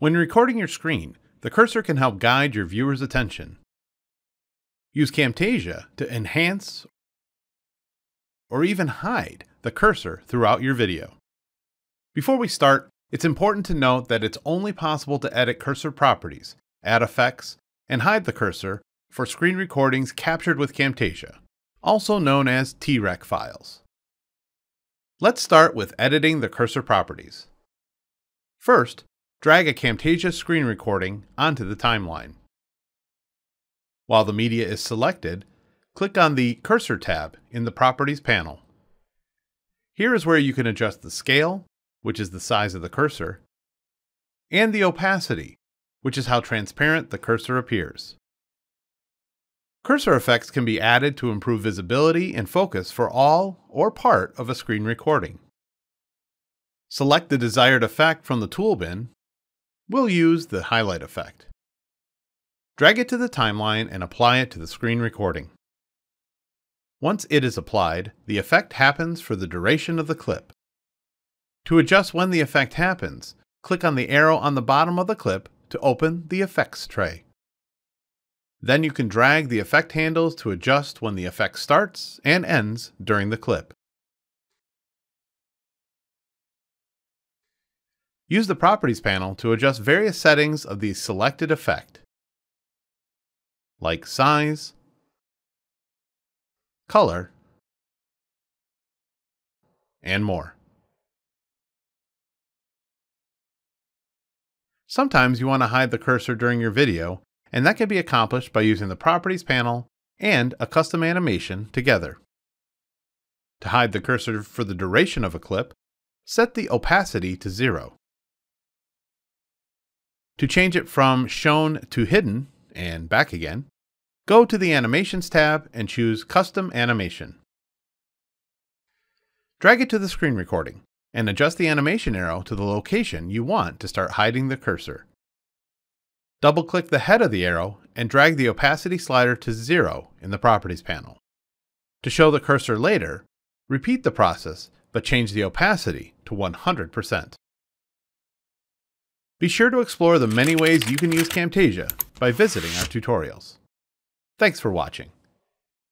When recording your screen, the cursor can help guide your viewer's attention. Use Camtasia to enhance or even hide the cursor throughout your video. Before we start, it's important to note that it's only possible to edit cursor properties, add effects, and hide the cursor for screen recordings captured with Camtasia, also known as TREC files. Let's start with editing the cursor properties. First, drag a Camtasia screen recording onto the timeline. While the media is selected, click on the Cursor tab in the Properties panel. Here is where you can adjust the scale, which is the size of the cursor, and the opacity, which is how transparent the cursor appears. Cursor effects can be added to improve visibility and focus for all or part of a screen recording. Select the desired effect from the tool bin. We'll use the highlight effect. Drag it to the timeline and apply it to the screen recording. Once it is applied, the effect happens for the duration of the clip. To adjust when the effect happens, click on the arrow on the bottom of the clip to open the effects tray. Then you can drag the effect handles to adjust when the effect starts and ends during the clip. Use the Properties panel to adjust various settings of the selected effect, like size, color, and more. Sometimes you want to hide the cursor during your video, and that can be accomplished by using the Properties panel and a custom animation together. To hide the cursor for the duration of a clip, set the opacity to zero. To change it from shown to hidden and back again, go to the Animations tab and choose Custom Animation. Drag it to the screen recording and adjust the animation arrow to the location you want to start hiding the cursor. Double-click the head of the arrow and drag the opacity slider to zero in the Properties panel. To show the cursor later, repeat the process, but change the opacity to 100%. Be sure to explore the many ways you can use Camtasia by visiting our tutorials. Thanks for watching.